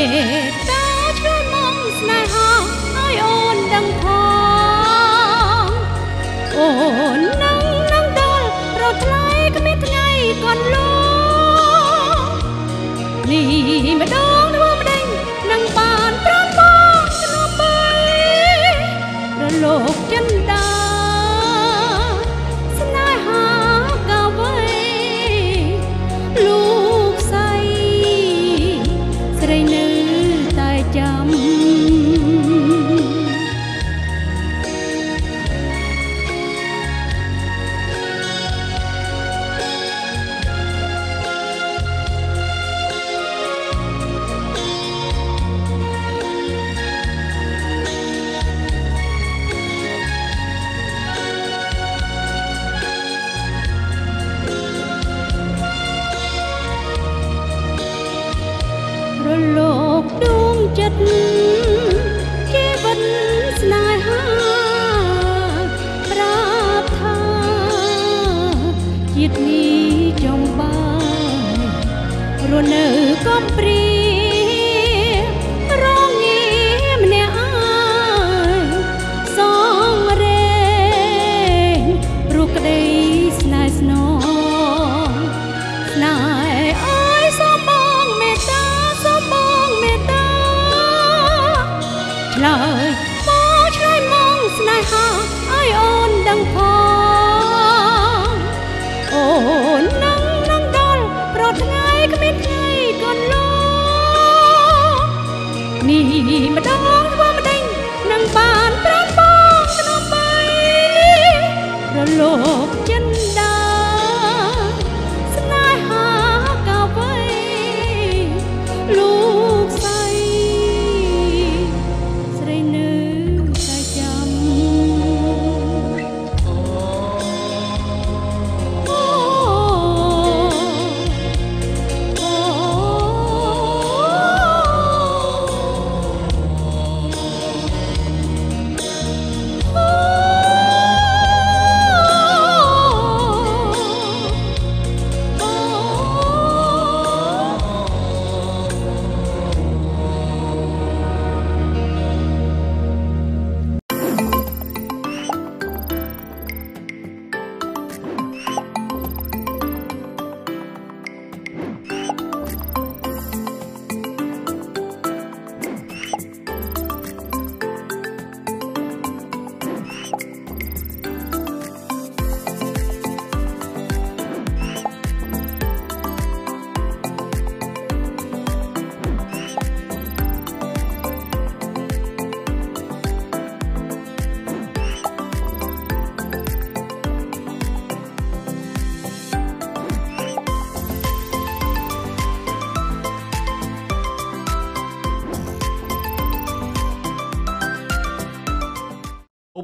តាជួយមកស្នេហាឲ្យអូនដឹងផងអូននឹងនឹងដល់ប្រថ្លៃគ្មានថ្ងៃកន្លងលីម្ដង ចិត្តជីវិតស្នេហាប្រាប់ថាជាតិនេះចង់បានរស់នៅកំព្រារងងាម្នាក់អើយសងរេងព្រោះក្តី love.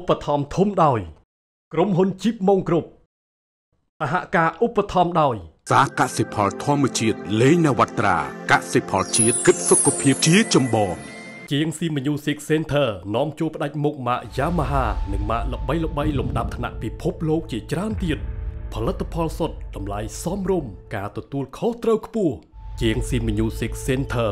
បត្ថម្ភធំដោយ ក្រុមហ៊ុនជីបម៉ុងគ្រប់សហការឧបត្ថម្ភដោយសាកសិផលធម្មជាតិលេងនវត្រាកសិផលជាតិគិតសុខភាពជាចម្បងជាង C Music Center នាំជួបផ្ដាច់មុខម៉ាក Yamaha និងម៉ាកល្បីល្បីៗលំដាប់ថ្នាក់ពិភពលោកជាច្រើនទៀតផលិតផលសុទ្ធតម្លៃសមរម្យការទទួលខុសត្រូវខ្ពស់ជាង C Music Center